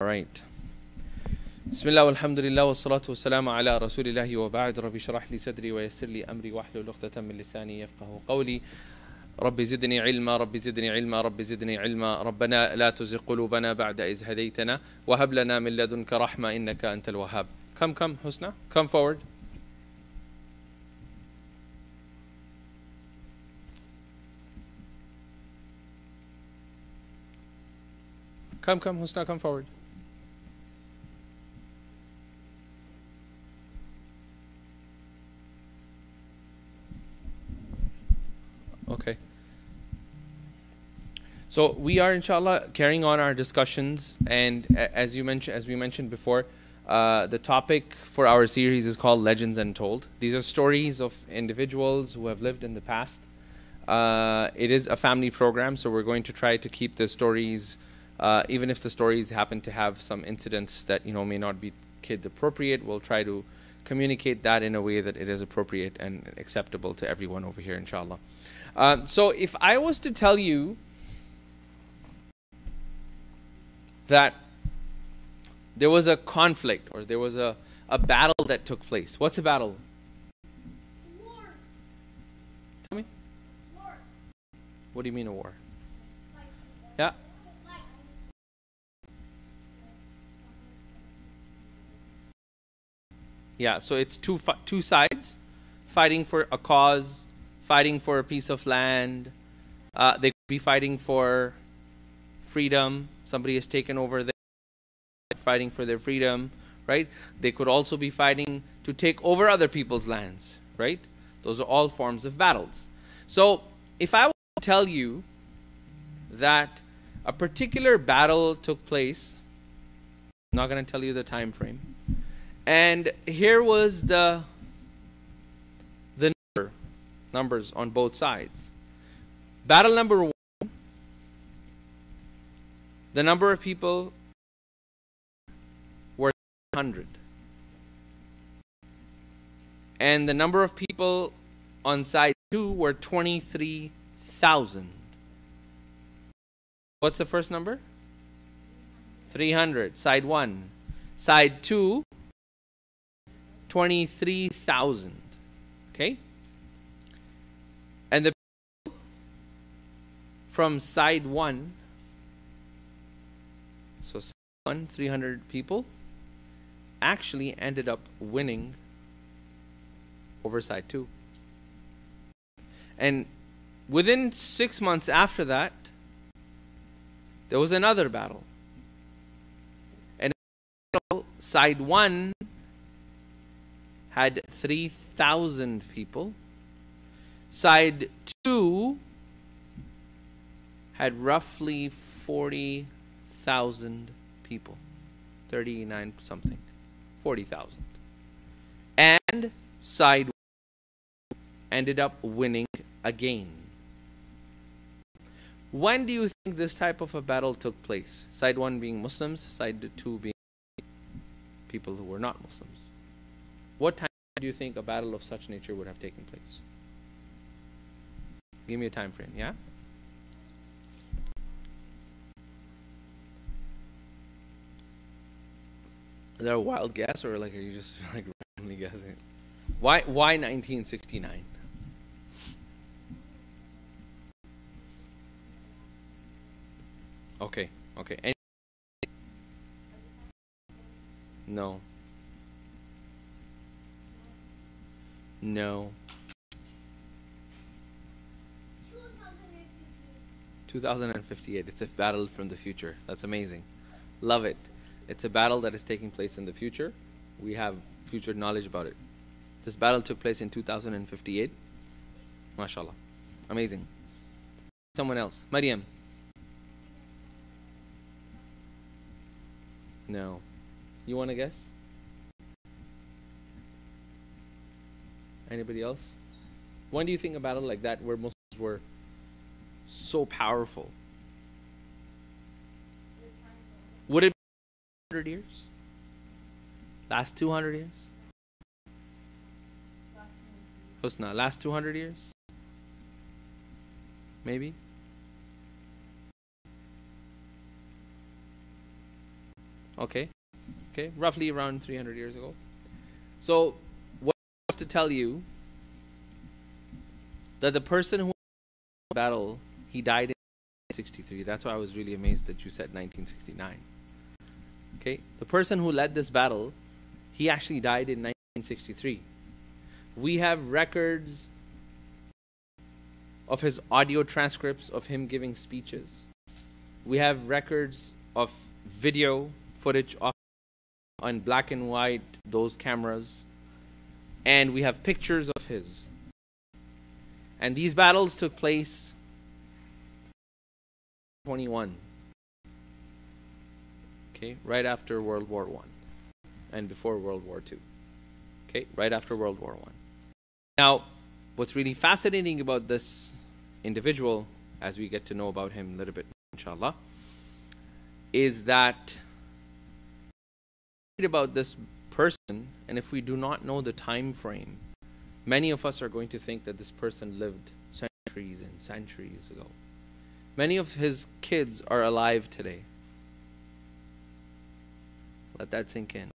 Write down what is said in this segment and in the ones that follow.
Alright. Bismillah walhamdulillah wa salatu wa salamu ala rasulillahi wa ba'd. Rabbi shrah li sadri wa yassir li amri wa ahlul uqdatan min lisani yafqahu qawli. رب زدني علما رب زدني علما رب زدني علما ربنا لا تزغ قلوبنا بعد إذ هديتنا وهب لنا من لدنك رحمة إنك أنت الوهاب Come come Husna come forward Come come Husna come forward Okay. So we are, inshallah, carrying on our discussions, and as you mentioned, as we mentioned before, uh, the topic for our series is called Legends Untold. These are stories of individuals who have lived in the past. Uh, it is a family program, so we're going to try to keep the stories, uh, even if the stories happen to have some incidents that you know may not be kid appropriate. We'll try to communicate that in a way that it is appropriate and acceptable to everyone over here, inshallah. Um, so if I was to tell you that there was a conflict or there was a, a battle that took place, what's a battle? War. Tell me. War. What do you mean a war? Like, Yeah. like, Yeah, so it's two two sides fighting for a cause, fighting for a piece of land. Uh, they could be fighting for freedom. Somebody has taken over they're fighting for their freedom, right? They could also be fighting to take over other people's lands, right? Those are all forms of battles. So, if I tell you that a particular battle took place, I'm not going to tell you the time frame. And here was the numbers on both sides. Battle number one, the number of people were 100. And the number of people on side two were 23,000. What's the first number? 300. Side one. Side two, 23,000. Okay? And the from side 1 so side 1 300 people actually ended up winning over side 2. And within 6 months after that there was another battle. And side 1 had 3,000 people. Side 2 had roughly 40,000 people. 39 something. 40,000. And side ended up winning again. When do you think this type of a battle took place? Side 1 being Muslims, side 2 being people who were not Muslims. What time do you think a battle of such nature would have taken place? Give me a time frame, yeah? Is that a wild guess or like are you just like randomly guessing? Why why 1969? Okay, okay. Any- no. No. 2058. It's a battle from the future. That's amazing. Love it. It's a battle that is taking place in the future. We have future knowledge about it. This battle took place in 2058. MashaAllah. Amazing. Someone else. Mariam. No. You want to guess? Anybody else? When do you think a battle like that where Muslims were so powerful? Would it be 100 years? Last 200 years? Husna, last 200 years? Maybe? Okay, okay, roughly around 300 years ago. So, what I was to tell you that the person who battle he died in 1963. That's why I was really amazed that you said 1969. Okay, the person who led this battle, he actually died in 1963. We have records of his audio transcripts of him giving speeches. We have records of video footage on black and white those cameras and we have pictures of his and these battles took place 21 okay right after world war 1 and before world war 2 okay right after world war 1 now what's really fascinating about this individual as we get to know about him a little bit inshallah is that about this person and if we do not know the time frame many of us are going to think that this person lived centuries and centuries ago. Many of his kids are alive today let that sink in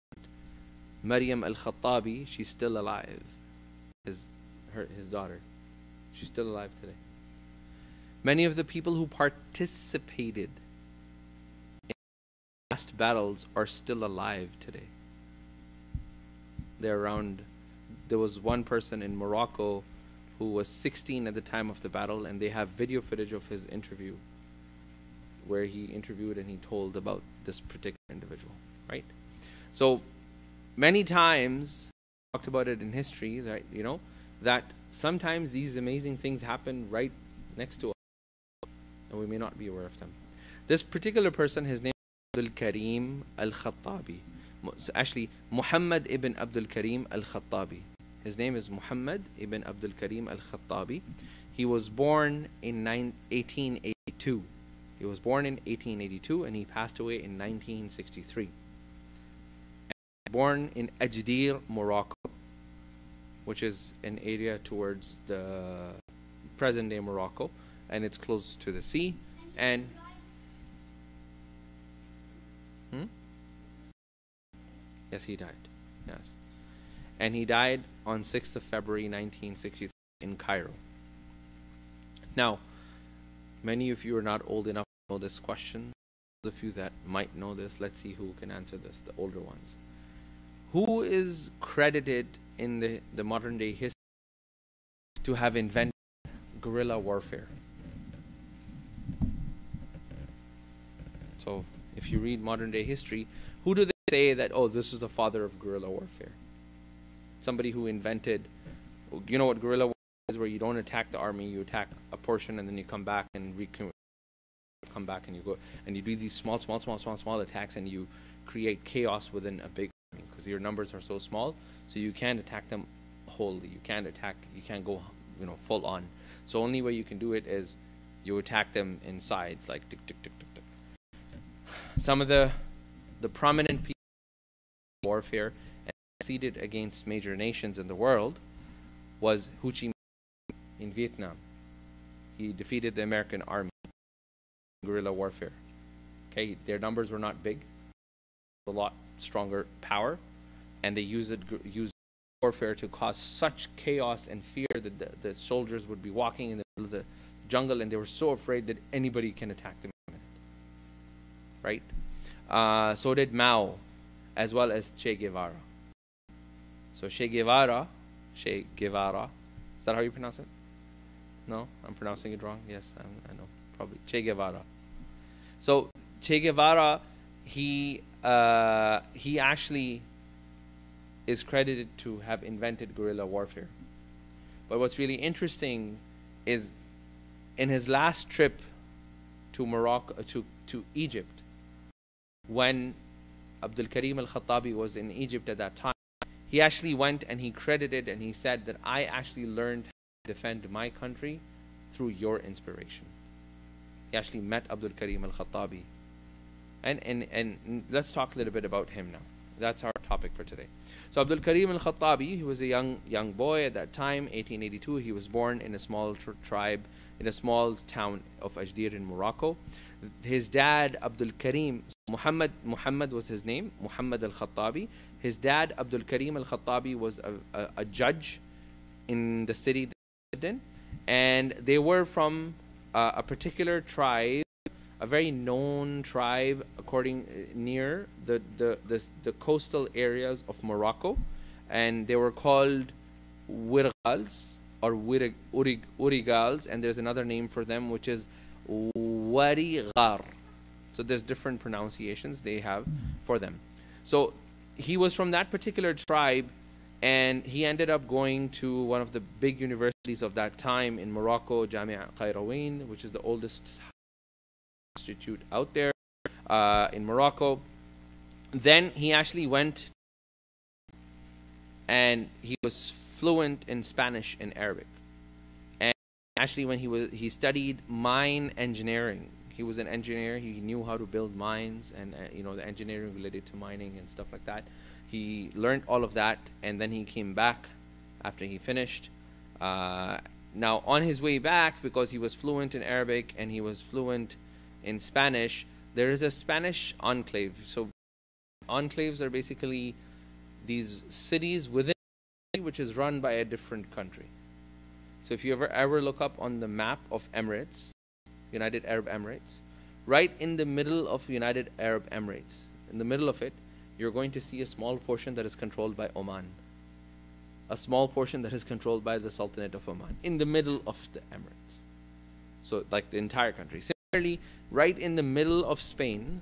maryam al-khattabi she's still alive his her his daughter she's still alive today many of the people who participated in past battles are still alive today. They're around. There was one person in Morocco who was 16 at the time of the battle, and they have video footage of his interview where he interviewed and he told about this particular individual, right? So many times talked about it in history, that you know, that sometimes these amazing things happen right next to us, and we may not be aware of them. This particular person, his name is Abdul Karim Al Khattabi. Actually, Muhammad ibn Abdul Karim Al Khattabi. His name is Muhammad ibn Abdul Karim Al Khattabi. He was born in 1882. He was born in 1882 and he passed away in 1963. Born in Ajdir, Morocco, which is an area towards the present day Morocco, and it's close to the sea. And Hmm? Yes, he died. Yes. And he died on 6th of February 1963 in Cairo. Now, many of you are not old enough to know this question. Of you that might know this, let's see who can answer this, the older ones. Who is credited in the, the modern day history to have invented guerrilla warfare? So, if you read modern day history, who do they say that, oh, this is the father of guerrilla warfare? Somebody who invented, you know what guerrilla warfare is, where you don't attack the army, you attack a portion and then you come back and come back and you go and you do these small, small, small, small, small attacks and you create chaos within a big because your numbers are so small, so you can't attack them wholly. You can't attack, you can't go, you know, full on. So only way you can do it is you attack them in sides, like tick, tick, tick, tick, tick some of the the prominent people warfare and succeeded against major nations in the world was Ho Chi Minh in Vietnam. He defeated the American army in guerrilla warfare. Okay, their numbers were not big, a lot stronger power, and they used it, used warfare to cause such chaos and fear that the, the soldiers would be walking in the middle of the jungle and they were so afraid that anybody can attack them right? Uh, so did Mao, as well as Che Guevara. So Che Guevara, Che Guevara, is that how you pronounce it? No, I'm pronouncing it wrong. Yes, I'm, i know, probably Che Guevara. So Che Guevara, he uh, he actually is credited to have invented guerrilla warfare. But what's really interesting is in his last trip to Morocco to to Egypt, when Abdul Karim al Khattabi was in Egypt at that time, he actually went and he credited and he said that I actually learned how to defend my country through your inspiration. He actually met Abdul Karim al Khattabi. And, and, and let's talk a little bit about him now. That's our topic for today. So Abdul Karim al Khattabi, he was a young young boy at that time, 1882. He was born in a small tr- tribe in a small town of Ajdir in Morocco. His dad, Abdul Karim, Muhammad Muhammad was his name, Muhammad al-Khattabi. His dad Abdul Karim al-Khattabi was a, a, a judge in the city they lived in, and they were from uh, a particular tribe, a very known tribe according uh, near the, the, the, the coastal areas of Morocco, and they were called Wirgals or Wirig, Urig, Urigals, and there's another name for them which is Warigar. So there's different pronunciations they have for them. So he was from that particular tribe, and he ended up going to one of the big universities of that time in Morocco, Jamia Qayraween, which is the oldest institute out there uh, in Morocco. Then he actually went and he was fluent in Spanish and Arabic. And actually, when he was he studied mine engineering. He was an engineer. He knew how to build mines and uh, you know the engineering related to mining and stuff like that. He learned all of that, and then he came back after he finished. Uh, now, on his way back, because he was fluent in Arabic and he was fluent in Spanish, there is a Spanish enclave. So, enclaves are basically these cities within which is run by a different country. So if you ever ever look up on the map of Emirates, United Arab Emirates, right in the middle of United Arab Emirates, in the middle of it, you're going to see a small portion that is controlled by Oman. A small portion that is controlled by the Sultanate of Oman, in the middle of the Emirates. So like the entire country. Right in the middle of Spain,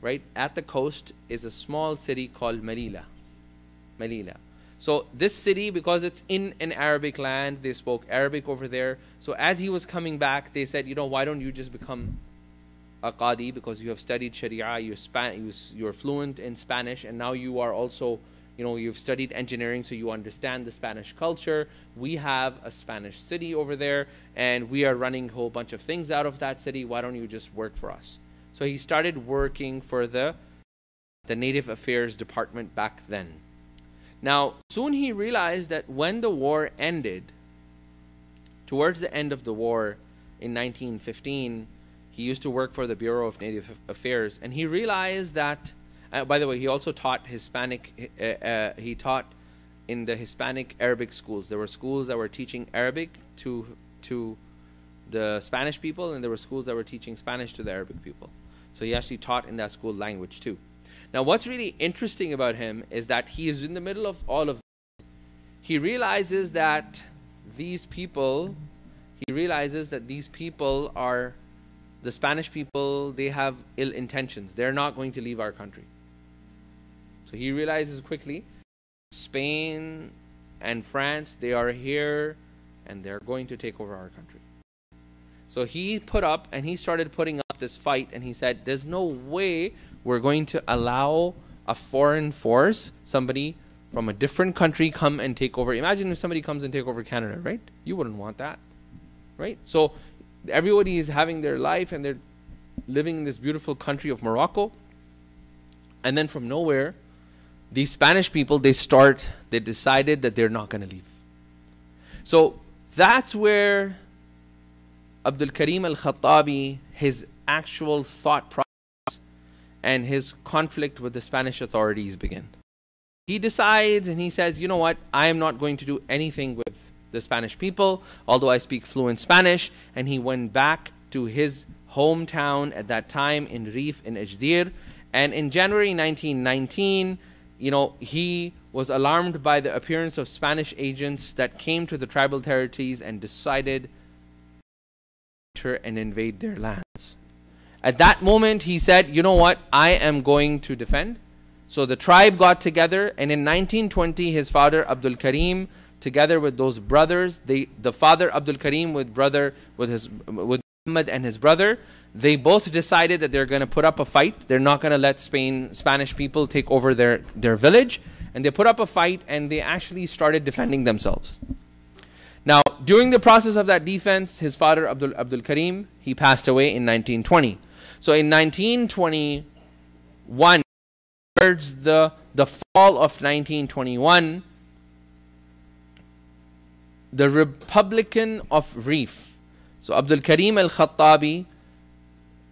right at the coast, is a small city called Melilla. Melilla. So this city, because it's in an Arabic land, they spoke Arabic over there. So as he was coming back, they said, you know, why don't you just become a qadi because you have studied Sharia, you're, Span- you're fluent in Spanish, and now you are also, you know, you've studied engineering, so you understand the Spanish culture. We have a Spanish city over there, and we are running a whole bunch of things out of that city. Why don't you just work for us? So he started working for the the Native Affairs Department back then. Now, soon he realized that when the war ended, towards the end of the war in 1915, he used to work for the Bureau of Native Affairs, and he realized that. Uh, by the way, he also taught Hispanic. Uh, uh, he taught in the Hispanic Arabic schools. There were schools that were teaching Arabic to to the Spanish people, and there were schools that were teaching Spanish to the Arabic people. So he actually taught in that school language too. Now, what's really interesting about him is that he is in the middle of all of this. He realizes that these people, he realizes that these people are the Spanish people, they have ill intentions. They're not going to leave our country. So he realizes quickly Spain and France, they are here and they're going to take over our country. So he put up and he started putting up this fight and he said, There's no way we're going to allow a foreign force, somebody from a different country, come and take over. Imagine if somebody comes and take over Canada, right? You wouldn't want that, right? So everybody is having their life and they're living in this beautiful country of Morocco. And then from nowhere, these Spanish people, they start, they decided that they're not going to leave. So that's where Abdul Karim al Khattabi, his actual thought process and his conflict with the Spanish authorities begin. He decides and he says, you know what, I am not going to do anything with the Spanish people, although I speak fluent Spanish. And he went back to his hometown at that time in Rif in Ajdir. And in January 1919, you know, he was alarmed by the appearance of Spanish agents that came to the tribal territories and decided to and invade their lands. At that moment, he said, You know what? I am going to defend. So the tribe got together, and in 1920, his father, Abdul Karim, together with those brothers, they, the father, Abdul Karim, with brother, with his, with And his brother, they both decided that they're going to put up a fight. They're not going to let Spain, Spanish people take over their, their village. And they put up a fight, and they actually started defending themselves. Now, during the process of that defense, his father, Abdul, Abdul Karim, he passed away in 1920. So in 1921, towards the, the fall of 1921, the Republican of Rif, so Abdul Karim al Khattabi,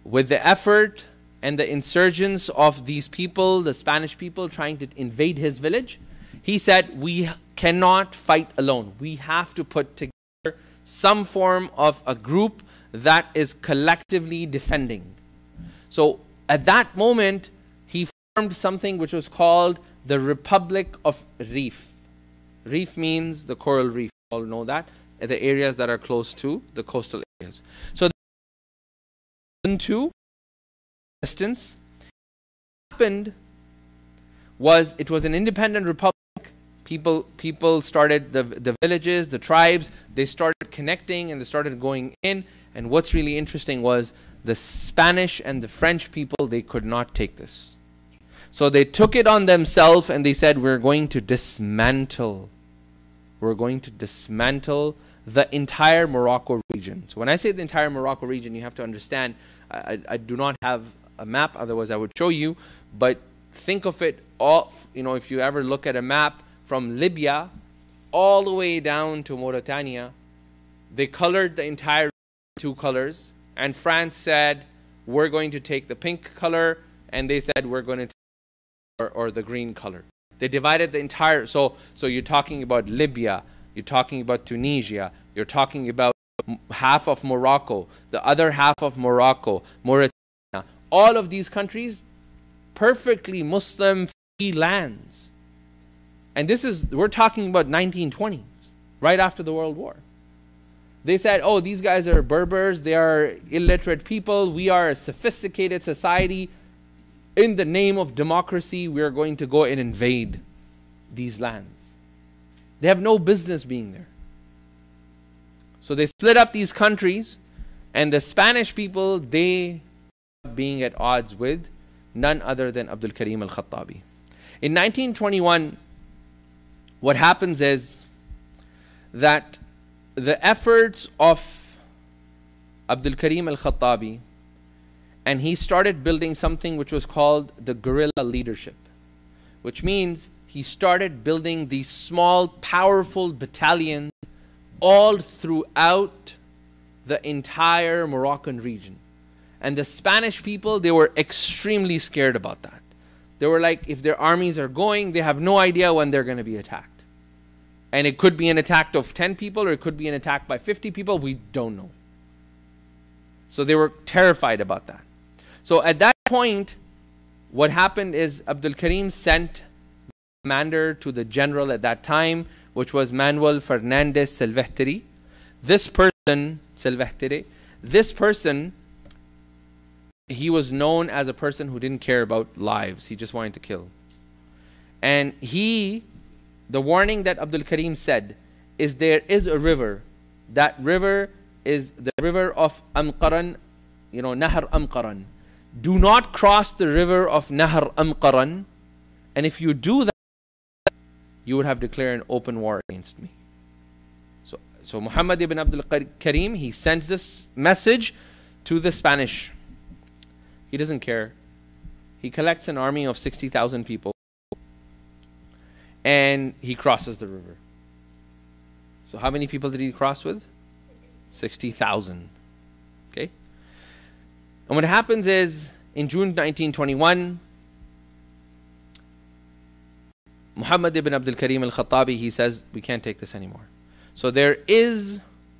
with the effort and the insurgents of these people, the Spanish people trying to invade his village, he said, We cannot fight alone. We have to put together some form of a group that is collectively defending. So at that moment, he formed something which was called the Republic of Reef. Reef means the coral reef. You all know that. The areas that are close to the coastal areas. So, into distance happened was it was an independent republic. People people started the the villages the tribes they started connecting and they started going in. And what's really interesting was the spanish and the french people they could not take this. So they took it on themselves and they said we're going to dismantle we're going to dismantle the entire morocco region so when i say the entire morocco region you have to understand i, I do not have a map otherwise i would show you but think of it all you know if you ever look at a map from Libya all the way down to Mauritania. They colored the entire two colors, and France said, We're going to take the pink color, and they said, We're going to take or, or the green color. They divided the entire. So, so you're talking about Libya, you're talking about Tunisia, you're talking about half of Morocco, the other half of Morocco, Mauritania. All of these countries, perfectly Muslim free lands. And this is, we're talking about 1920s, right after the World War. They said, oh, these guys are Berbers, they are illiterate people, we are a sophisticated society. In the name of democracy, we are going to go and invade these lands. They have no business being there. So they split up these countries, and the Spanish people, they being at odds with none other than Abdul Karim al Khattabi. In 1921, what happens is that the efforts of Abdul Karim al Khattabi and he started building something which was called the guerrilla leadership, which means he started building these small, powerful battalions all throughout the entire Moroccan region. And the Spanish people, they were extremely scared about that. They were like, if their armies are going, they have no idea when they're going to be attacked. And it could be an attack of 10 people or it could be an attack by 50 people. We don't know. So they were terrified about that. So at that point, what happened is Abdul Karim sent commander to the general at that time, which was Manuel Fernandez Silvestri. This person, Silvestri, this person he was known as a person who didn't care about lives. He just wanted to kill. And he, the warning that Abdul Karim said is there is a river. That river is the river of Amqaran, you know, Nahar Amqaran. Do not cross the river of Nahar Amqaran. And if you do that, you would have declared an open war against me. So, so Muhammad ibn Abdul Karim, he sends this message to the Spanish he doesn't care. He collects an army of 60,000 people and he crosses the river. So, how many people did he cross with? 60,000. And what happens is in June 1921, Muhammad ibn Abdul Karim al Khattabi, he says, We can't take this anymore. So, there is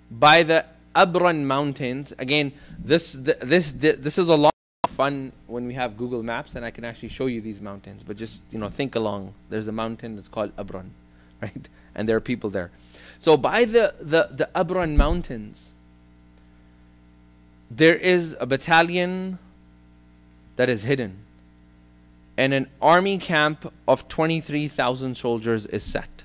by the Abran Mountains, again, this, this, this, is a long fun when we have Google Maps and I can actually show you these mountains. But just you know, think along. There's a mountain that's called Abran, right? And there are people there. So by the the the Abran mountains, there is a battalion that is hidden, and an army camp of twenty three thousand soldiers is set.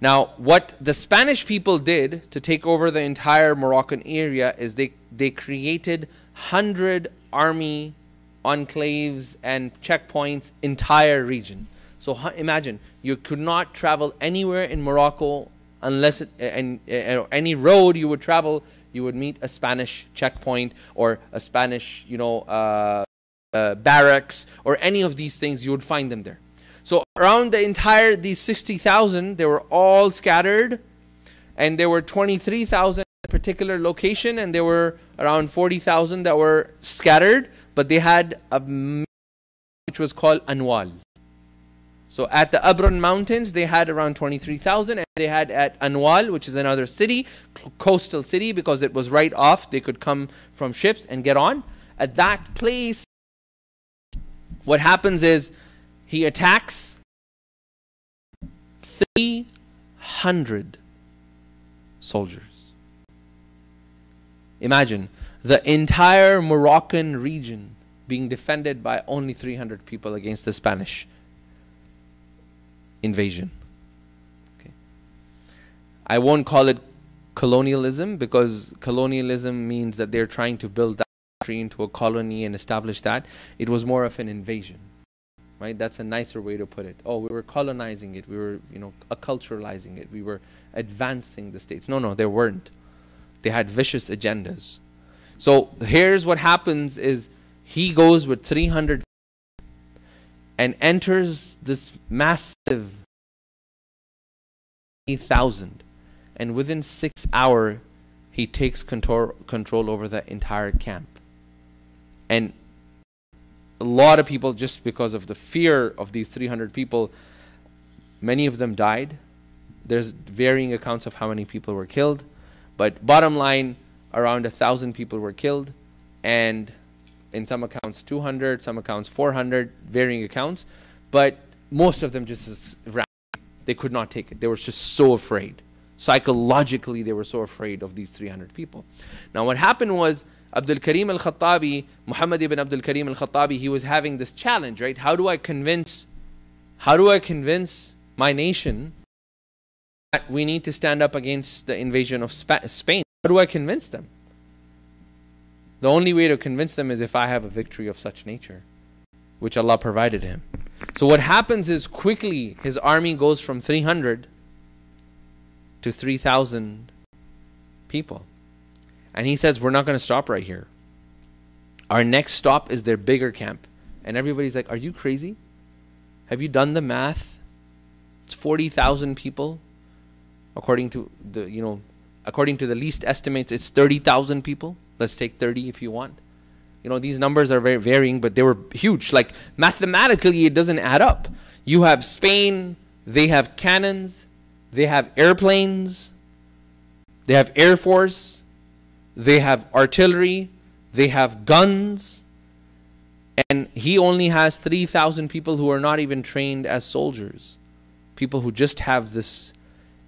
Now, what the Spanish people did to take over the entire Moroccan area is they, they created 100 army enclaves and checkpoints entire region. So imagine you could not travel anywhere in Morocco unless it, and, and any road you would travel you would meet a Spanish checkpoint or a Spanish you know uh, uh, barracks or any of these things you would find them there. So around the entire these 60,000 they were all scattered and there were 23,000 particular location and there were around 40,000 that were scattered, but but they had a which was called Anwal. So at the Abron Mountains, they had around 23,000, and they had at Anwal, which is another city, coastal city, because it was right off. They could come from ships and get on. At that place, what happens is he attacks 300 soldiers. Imagine the entire Moroccan region being defended by only 300 people against the Spanish invasion. Okay. I won't call it colonialism because colonialism means that they're trying to build that country into a colony and establish that. It was more of an invasion. Right? That's a nicer way to put it. Oh, we were colonizing it. We were, you know, acculturalizing it. We were advancing the states. No, no, they weren't. They had vicious agendas. So here's what happens is he goes with 300 and enters this massive 8,000 and within 6 hour he takes control control over the entire camp. And a lot of people just because of the fear of these 300 people many of them died. There's varying accounts of how many people were killed, but bottom line around a thousand people were killed, and in some accounts 200, some accounts 400, varying accounts, but most of them just ran. They could not take it. They were just so afraid. Psychologically, they were so afraid of these 300 people. Now, what happened was Abdul Karim al Khattabi, Muhammad ibn Abdul Karim al Khattabi, he was having this challenge, right? How do I convince, how do I convince my nation that we need to stand up against the invasion of Spa- Spain? How do I convince them? The only way to convince them is if I have a victory of such nature, which Allah provided him. So what happens is quickly his army goes from 300 to 3,000 people. And he says, We're not going to stop right here. Our next stop is their bigger camp. And everybody's like, Are you crazy? Have you done the math? It's 40,000 people. According to the, you know, according to the least estimates, it's 30,000 people. Let's take 30 if you want. You know, these numbers are very varying, but they were huge. Like mathematically, it doesn't add up. You have Spain, they have cannons, they have airplanes, they have air force, they have artillery, they have guns, and he only has 3,000 people who are not even trained as soldiers. People who just have this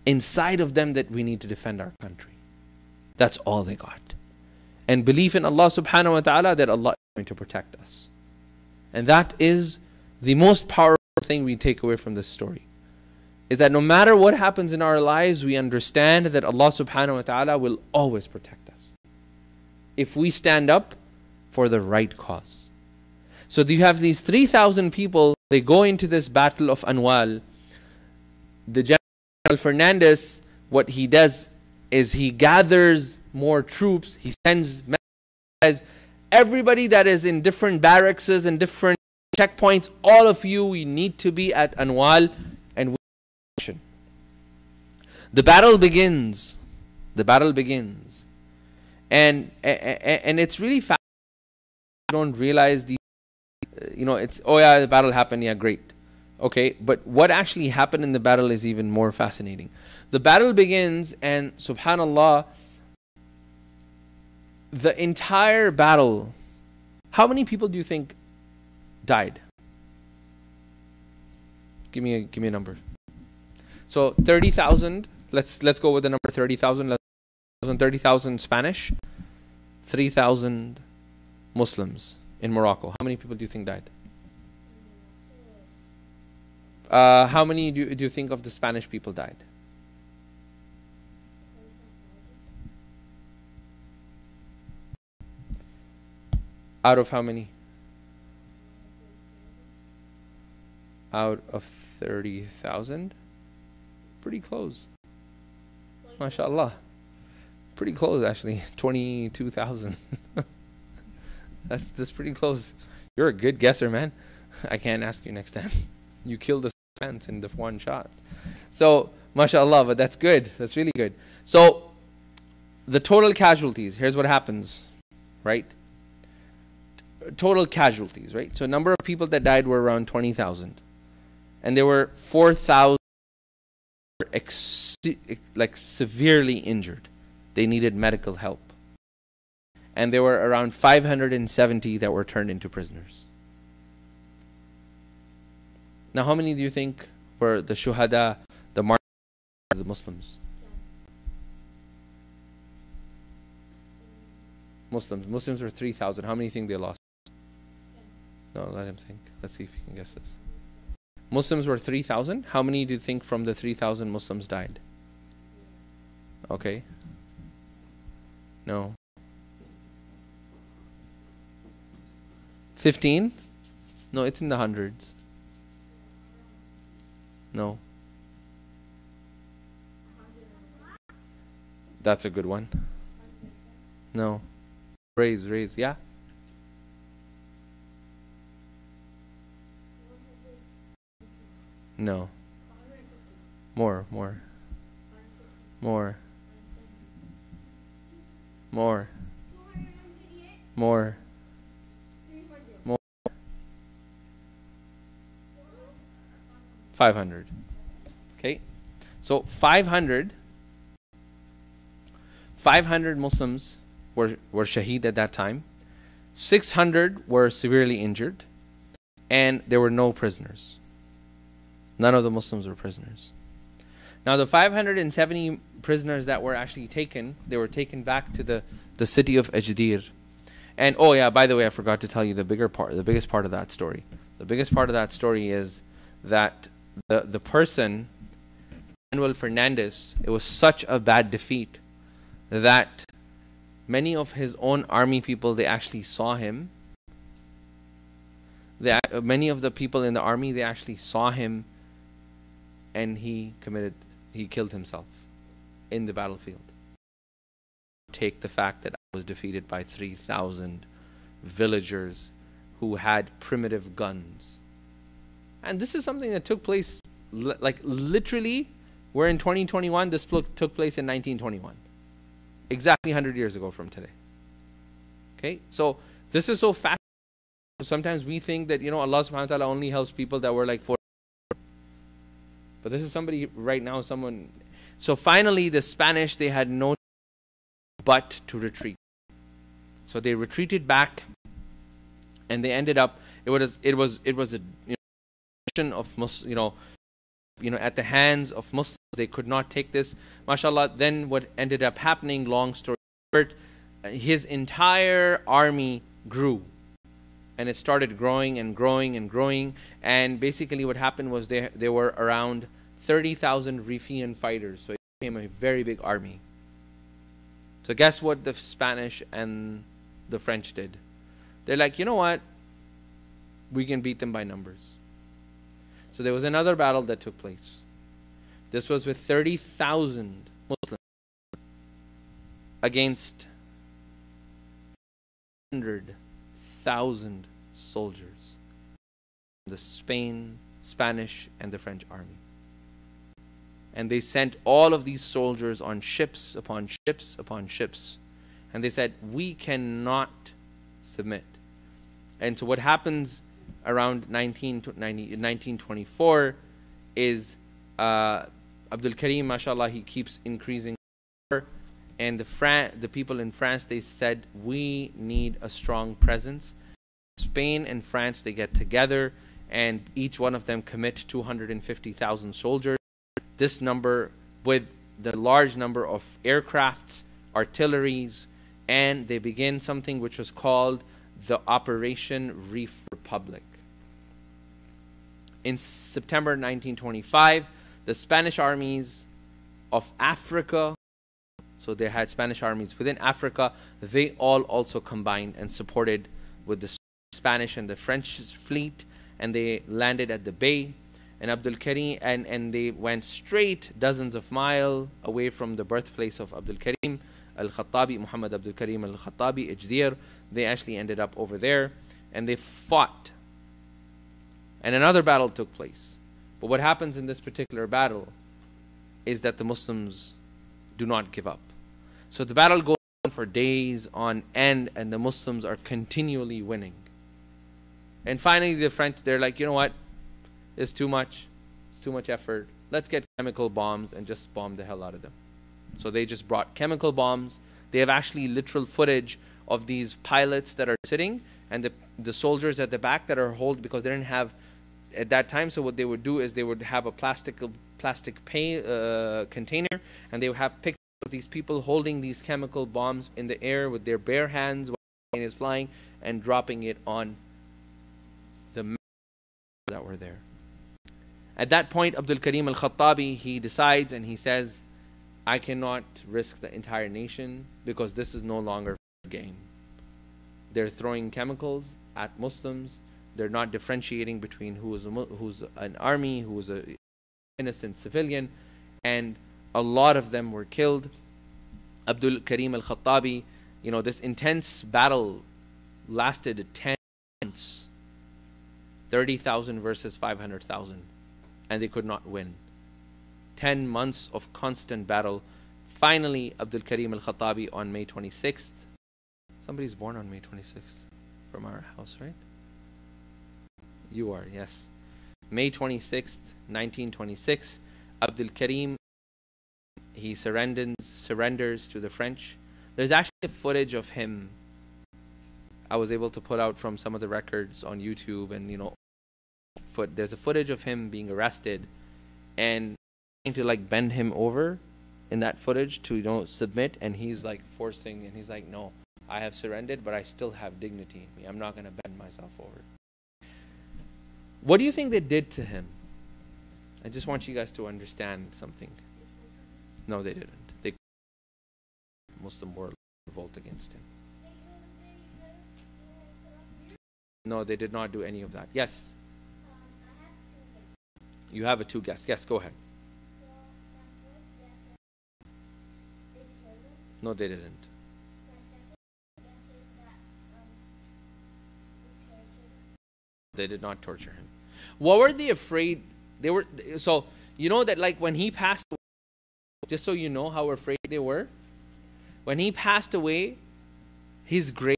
inside of them that we need to defend our country. That's all they got. And belief in Allah subhanahu wa ta'ala that Allah is going to protect us. And that is the most powerful thing we take away from this story. Is that no matter what happens in our lives, we understand that Allah subhanahu wa ta'ala will always protect us. If we stand up for the right cause. So you have these 3,000 people, they go into this battle of Anwal. The General Fernandez, what he does is he gathers more troops. He sends says, everybody that is in different barracks and different checkpoints, all of you, we need to be at Anwal and we The battle begins. The battle begins. And and it's really fast. You don't realize the you know, it's oh yeah, the battle happened, yeah, great. Okay, but what actually happened in the battle is even more fascinating. The battle begins, and subhanAllah, the entire battle, how many people do you think died? Give me a give me a number. So thirty thousand. Let's let's go with the number thirty thousand. Thirty thousand Spanish, three thousand Muslims in Morocco. How many people do you think died? Uh, how many do, do you think of the Spanish people died? Out of how many? Out of 30,000? Pretty close. MashaAllah. Pretty close, actually. 22,000. that's, that's pretty close. You're a good guesser, man. I can't ask you next time. You killed the ants in the one shot. So, mashallah, but that's good. That's really good. So, the total casualties, here's what happens, right? Total casualties, right? So number of people that died were around 20,000. And there were 4,000 ex- like severely injured. They needed medical help. And there were around 570 that were turned into prisoners. Now, how many do you think were the shuhada, the martyrs, the Muslims? Muslims. Muslims were 3,000. How many think they lost? No, let him think. Let's see if he can guess this. Muslims were 3,000. How many do you think from the 3,000 Muslims died? Okay. No. 15? No, it's in the hundreds. No. That's a good one. No. Raise, raise, yeah? No. More, more. More. More. More. More. 500. Okay? So 500 500 Muslims were, were shaheed at that time. 600 were severely injured. And there were no prisoners. None of the Muslims were prisoners. Now, the 570 prisoners that were actually taken, they were taken back to the, the city of Ajdir. And oh yeah, by the way, I forgot to tell you the bigger part, the biggest part of that story. The biggest part of that story is that the the person, Manuel Fernandez, it was such a bad defeat that many of his own army people they actually saw him. They, many of the people in the army they actually saw him and he committed he killed himself in the battlefield. Take the fact that I was defeated by 3000 villagers who had primitive guns. And this is something that took place li- like literally we're in 2021 this took place in 1921 exactly 100 years ago from today. Okay? So this is so fast sometimes we think that you know allah subhanahu wa ta'ala only helps people that were like four but this is somebody right now, someone. So finally, the Spanish, they had no but to retreat. So they retreated back and they ended up, it was, it was, it was a you know, of Mus, you know, you know, at the hands of Muslims, they could not take this. MashaAllah, then what ended up happening, long story short, uh, his entire army grew and it started growing and growing and growing. And basically, what happened was they there were around 30,000 Rifian fighters, so it became a very big army. So guess what the Spanish and the French did? They're like, you know what? We can beat them by numbers. So there was another battle that took place. This was with 30,000 Muslims against 100 thousand soldiers, the Spain, Spanish, and the French army. And they sent all of these soldiers on ships upon ships upon ships. And they said, We cannot submit. And so, what happens around 19, 1924 is uh, Abdul Karim, mashallah, he keeps increasing and the Fran- the people in France they said we need a strong presence. Spain and France they get together and each one of them commit 250,000 soldiers. This number with the large number of aircrafts, artilleries, and they begin something which was called the Operation Reef Republic. In September 1925, the Spanish armies of Africa so they had Spanish armies within Africa. They all also combined and supported with the Spanish and the French fleet, and they landed at the bay. And Abdul Karim and, and they went straight dozens of miles away from the birthplace of Abdul Karim Al Khattabi, Muhammad Abdul Karim Al Khattabi, Ajdir. They actually ended up over there and they fought. And another battle took place. But what happens in this particular battle is that the Muslims do not give up. So the battle goes on for days on end, and the Muslims are continually winning. And finally, the French, they're like, you know what? It's too much. It's too much effort. Let's get chemical bombs and just bomb the hell out of them. So they just brought chemical bombs. They have actually literal footage of these pilots that are sitting and the, the soldiers at the back that are hold because they didn't have at that time. So what they would do is they would have a plastic plastic pay, uh, container and they would have pictures of these people holding these chemical bombs in the air with their bare hands while the plane is flying and dropping it on the men that were there. At that point, Abdul Karim al Khattabi he decides and he says, I cannot risk the entire nation because this is no longer a game. They're throwing chemicals at Muslims. They're not differentiating between who is a, who's an army, who is an innocent civilian, and a lot of them were killed. Abdul Karim al Khattabi, you know, this intense battle lasted 10 months 30,000 versus 500,000, and they could not win. 10 months of constant battle. Finally, Abdul Karim al Khattabi on May 26th. Somebody's born on May 26th from our house, right? You are, yes. May 26th, 1926, Abdul Karim he surrenders surrenders to the French. There's actually footage of him I was able to put out from some of the records on YouTube and you know foot there's a footage of him being arrested and trying to like bend him over in that footage to you know submit and he's like forcing and he's like no I have surrendered but I still have dignity in me. I'm not going to bend myself over. What do you think they did to him? I just want you guys to understand something. No they didn't. They Muslim world revolt against him. No they did not do any of that. Yes you have a two guess. Yes, go ahead. No, they didn't. They did not torture him. What were they afraid? They were so you know that like when he passed away, just so you know how afraid they were. When he passed away, his grave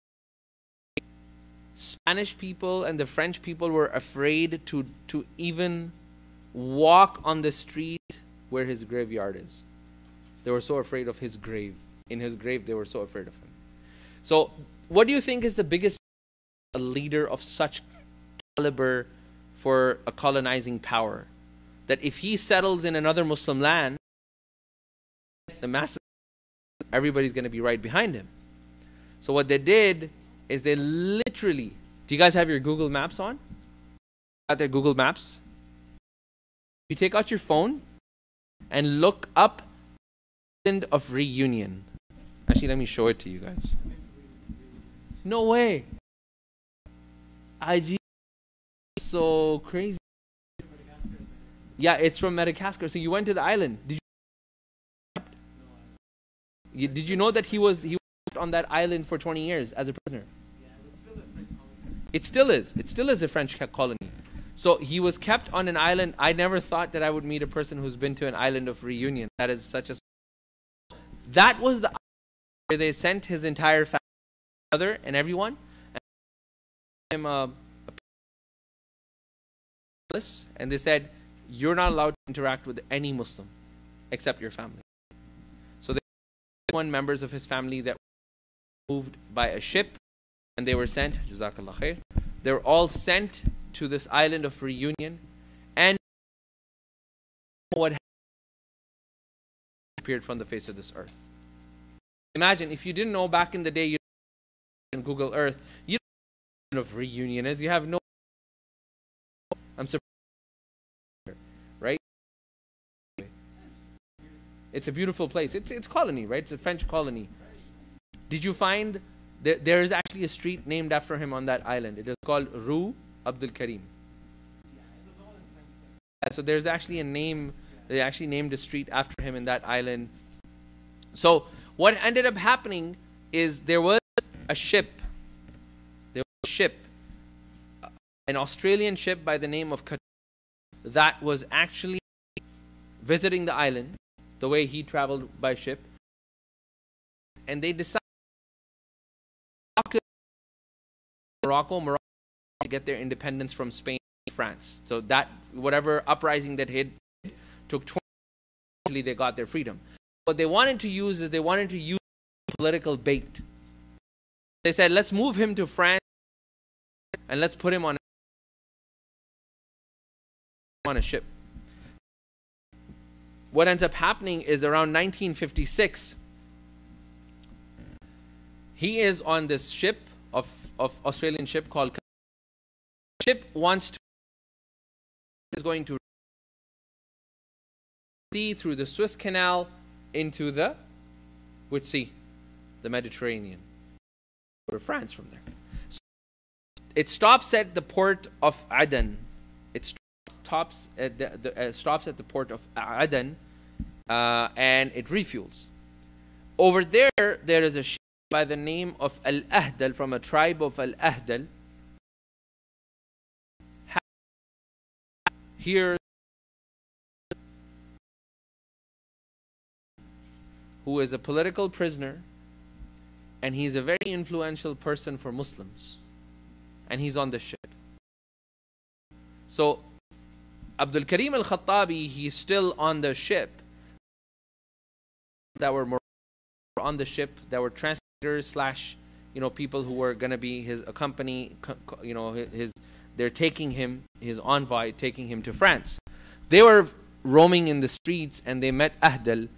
Spanish people and the French people were afraid to to even walk on the street where his graveyard is. They were so afraid of his grave. In his grave, they were so afraid of him. So, what do you think is the biggest a leader of such caliber for a colonizing power? That if he settles in another Muslim land, the mass, everybody's going to be right behind him. So, what they did is they literally. Do you guys have your Google Maps on? Got their Google Maps? You take out your phone and look up island of reunion. Actually, let me show it to you guys. No way. IG so crazy. Yeah, it's from Madagascar. So you went to the island. Did you, did you know that he was he was on that island for 20 years as a prisoner? It still is. It still is a French colony. So he was kept on an island. I never thought that I would meet a person who's been to an island of reunion. That is such a. That was the where they sent his entire family, brother and everyone, and him uh, a, a and they said, "You're not allowed to interact with any Muslim, except your family." So they one members of his family that moved by a ship, and they were sent. Jazakallah khair. They were all sent to this island of reunion and what appeared from the face of this earth. Imagine if you didn't know back in the day you in Google Earth, you know of reunion is. You have no I'm surprised right? It's a beautiful place. It's it's colony, right? It's a French colony. Did you find there, there is actually a street named after him on that island. It is called Rue Abdul Karim. So there's actually a name, they actually named a street after him in that island. So what ended up happening is there was a ship, there was a ship, uh, an Australian ship by the name of that was actually visiting the island the way he traveled by ship. And they decided Morocco, Morocco get their independence from Spain and France. So that whatever uprising that hit took 20 actually they got their freedom. What they wanted to use is they wanted to use political bait. They said, let's move him to France and let's put him on on a ship. What ends up happening is around 1956, he is on this ship of, of Australian ship called ship wants to is going to sea through the Suez Canal into the which sea? The Mediterranean. To France from there. So it stops at the port of Aden. It stops at the, the uh, stops at the port of Aden, uh, and it refuels. Over there, there is a ship by the name of Al Ahdal from a tribe of Al Ahdal. Here, who is a political prisoner, and he's a very influential person for Muslims, and he's on the ship. So, Abdul Karim al Khattabi, he's still on the ship that were more on the ship that were translators slash you know people who were going to be his accompany you know his they're taking him his envoy taking him to France. They were roaming in the streets and they met Ahdal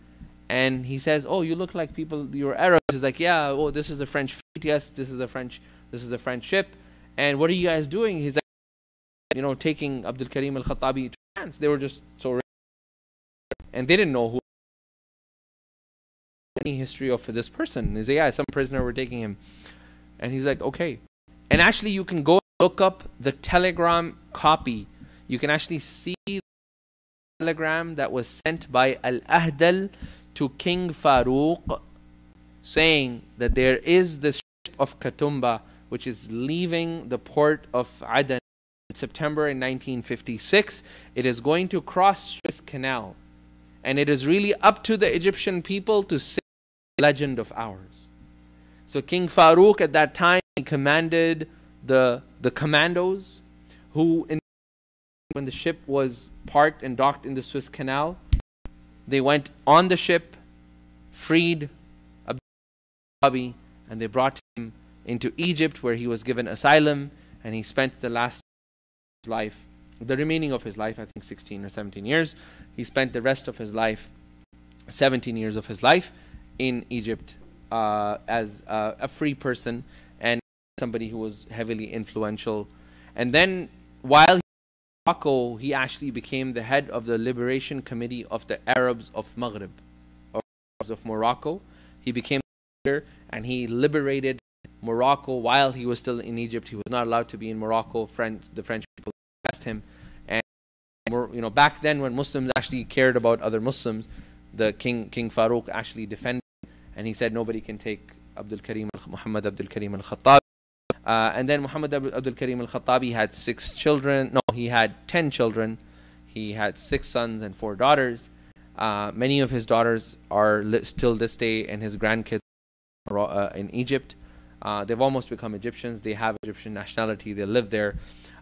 and he says oh you look like people you're Arabs. He's like yeah oh this is a French fleet. Yes this is a French this is a French ship. And what are you guys doing? He's like you know taking Abdul Karim al-Khattabi to France. They were just so and they didn't know who any history of this person. He said, yeah, some prisoner were taking him. And he's like, okay. And actually, you can go look up the telegram copy. You can actually see the telegram that was sent by Al Ahdal to King Farouk saying that there is this ship of Katoomba which is leaving the port of Aden in September in 1956. It is going to cross Suez Canal. And it is really up to the Egyptian people to say legend of ours. So King Farouk at that time commanded the the commandos who in, when the ship was parked and docked in the Suez Canal, they went on the ship, freed Abu and they brought him into Egypt where he was given asylum and he spent the last life the remaining of his life, I think 16 or 17 years. He spent the rest of his life, 17 years of his life, in Egypt uh, as uh, a free person somebody who was heavily influential. And then while he Morocco, he actually became the head of the liberation committee of the Arabs of Maghreb, or Arabs of Morocco. He became leader and he liberated Morocco while he was still in Egypt. He was not allowed to be in Morocco. French, the French people asked him. And you know, back then when Muslims actually cared about other Muslims, the King King Farouk actually defended and he said nobody can take Abdul Karim Muhammad Abdul Karim al Khattabi. Uh, and then Muhammad Abdul Karim al Khattabi had six children. No, he had ten children. He had six sons and four daughters. Uh, many of his daughters are li- still this day, and his grandkids are uh, in Egypt. Uh, they've almost become Egyptians. They have Egyptian nationality. They live there.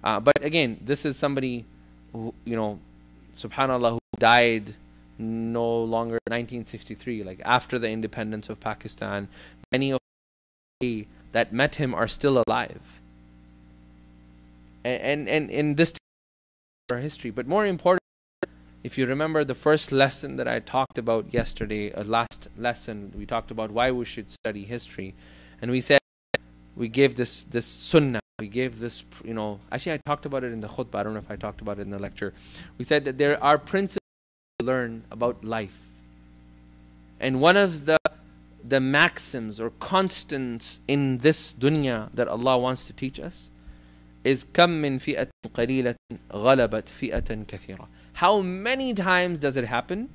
Uh, but again, this is somebody who, you know, subhanallah, who died no longer 1963 like after the independence of pakistan many of that met him are still alive. And and, in this our history but more important if you remember the first lesson that i talked about yesterday a last lesson we talked about why we should study history. And we said we gave this this sunnah we gave this you know actually i talked about it in the khutbah i don't know if i talked about it in the lecture. We said that there are principles to learn about life. And one of the the maxims or constants in this dunya that Allah wants to teach us is كم من فئة قليلة غلبت فئة كثيرة. How many times does it happen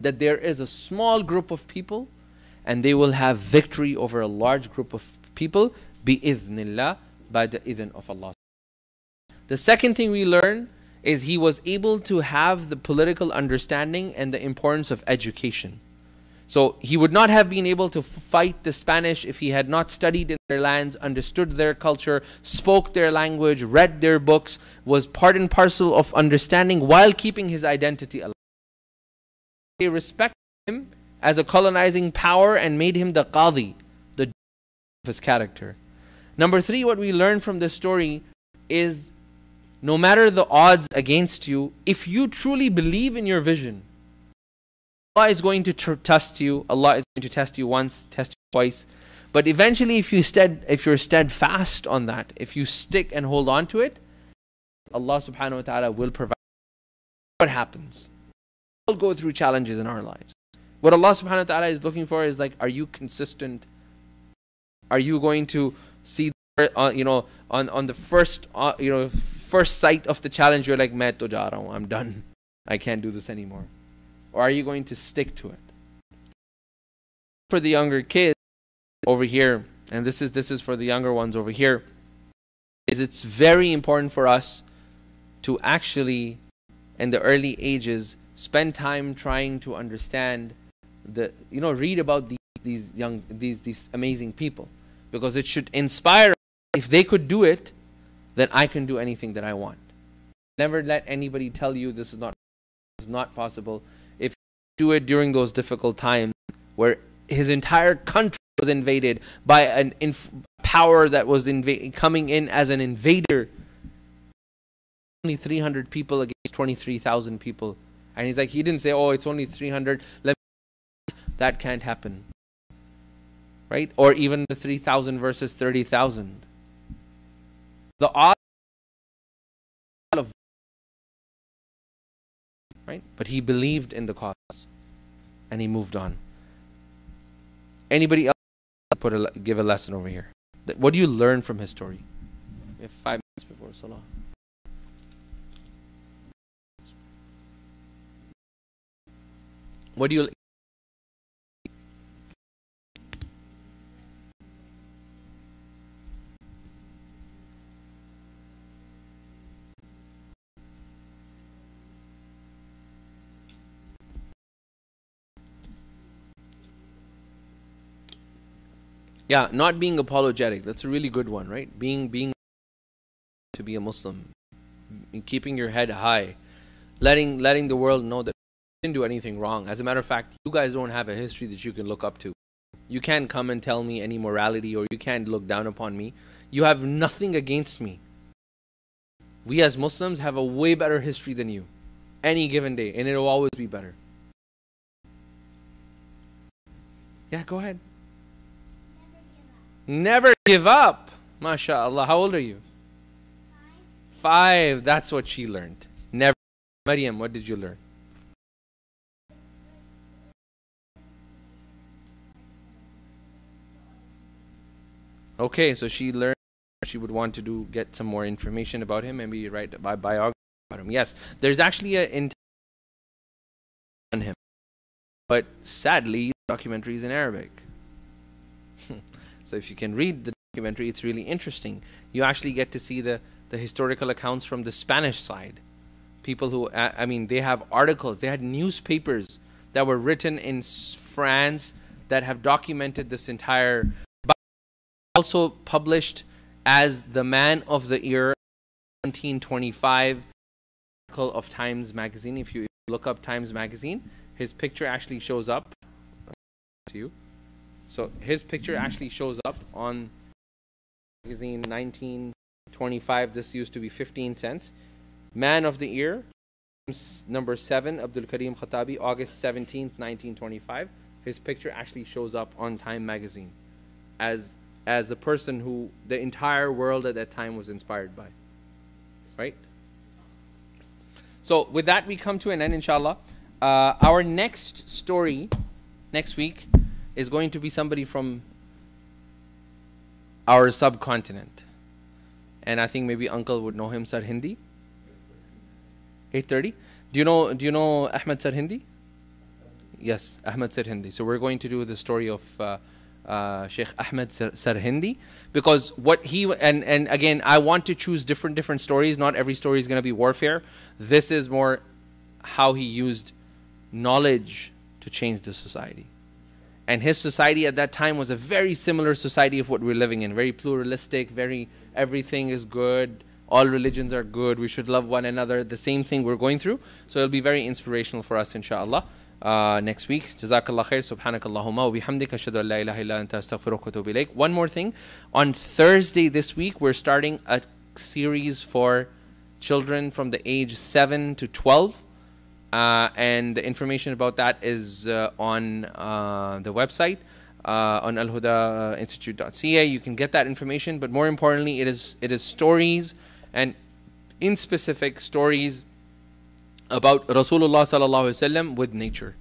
that there is a small group of people and they will have victory over a large group of people بإذن الله by the idhn of Allah. The second thing we learn is he was able to have the political understanding and the importance of education. So he would not have been able to fight the Spanish if he had not studied in their lands, understood their culture, spoke their language, read their books, was part and parcel of understanding while keeping his identity alive. They respected him as a colonizing power and made him the qadi, the judge of his character. Number three, what we learn from this story is no matter the odds against you, if you truly believe in your vision, Allah is going to test you. Allah is going to test you once, test you twice. But eventually, if you stead, if you're steadfast on that, if you stick and hold on to it, Allah Subhanahu wa Taala will provide. What happens? We'll go through challenges in our lives. What Allah Subhanahu wa Taala is looking for is like, are you consistent? Are you going to see, uh, you know, on on the first, uh, you know, first sight of the challenge, you're like, "Main to ja I'm done. I can't do this anymore." Or are you going to stick to it? For the younger kids over here, and this is this is for the younger ones over here, is it's very important for us to actually in the early ages spend time trying to understand the you know read about these, these young these these amazing people because it should inspire if they could do it then I can do anything that I want. Never let anybody tell you this is not is not possible do it during those difficult times where his entire country was invaded by an inf- power that was inv- coming in as an invader. Only 300 people against 23,000 people. And he's like, he didn't say, oh, it's only 300. Let that can't happen. Right? Or even the 3,000 versus 30,000. The odds right? But he believed in the cause and he moved on. Anybody else put a give a lesson over here? What do you learn from his story? We have five minutes before Salah. What do you Yeah, not being apologetic. That's a really good one, right? Being being to be a Muslim, mm, keeping your head high, letting letting the world know that you didn't do anything wrong. As a matter of fact, you guys don't have a history that you can look up to. You can't come and tell me any morality, or you can't look down upon me. You have nothing against me. We as Muslims have a way better history than you, any given day, and it'll always be better. Yeah, go ahead. Never give up. MashaAllah. How old are you? Five. That's what she learned. Never. Maryam, what did you learn? Okay, so she learned she would want to do get some more information about him and be write by biography about him. Yes, there's actually an a on him, but sadly, the documentary is in Arabic. So if you can read the documentary, it's really interesting. You actually get to see the, the historical accounts from the Spanish side. People who, I mean, they have articles, they had newspapers that were written in France that have documented this entire. Also published as the man of the year, 1925 article of Times Magazine. If you look up Times Magazine, his picture actually shows up to you. So his picture actually shows up on magazine 1925. This used to be 15 cents. Man of the Year, number seven, Abdul Karim Khattabi, August 17th, 1925. His picture actually shows up on Time magazine as as the person who the entire world at that time was inspired by. Right? So with that, we come to an end, inshallah. Uh, our next story next week is going to be somebody from our subcontinent. And I think maybe uncle would know him, Sirhindi. 8:30. Do you know do you know Ahmed Sirhindi? Yes, Ahmed Sirhindi. So we're going to do the story of uh, uh, Sheikh Ahmed Sirhindi because what he and and again I want to choose different different stories. Not every story is going to be warfare. This is more how he used knowledge to change the society And his society at that time was a very similar society of what we're living in, very pluralistic, very everything is good, all religions are good, we should love one another, the same thing we're going through. So it'll be very inspirational for us, inshallah. Uh, next week. Jazakallah khair. Subhanakallahumma wa bihamdika ashhadu an la ilaha illa anta astaghfiruka wa. One more thing. On Thursday this week, we're starting a series for children from the age 7 to 12. Uh, and the information about that is uh, on uh, the website uh, on alhudainstitute.ca. You can get that information, but more importantly, it is it is stories and in specific stories about Rasulullah sallallahu alaihi wasallam with nature.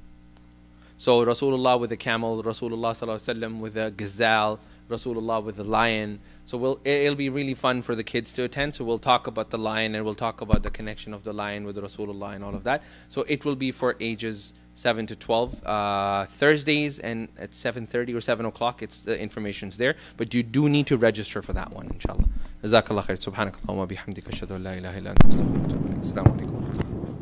So Rasulullah with a camel, Rasulullah sallallahu alaihi wasallam with a gazelle, Rasulullah with a lion. So we'll, it'll be really fun for the kids to attend. So we'll talk about the lion and we'll talk about the connection of the lion with Rasulullah and all of that. So it will be for ages 7 to 12 uh, Thursdays and at 7.30 or 7 o'clock. It's the information's there. But you do need to register for that one, inshallah. جزاك الله خير سبحانك اللهم وبحمدك أشهد أن لا إله إلا أنت أستغفرك وأتوب إليك السلام عليكم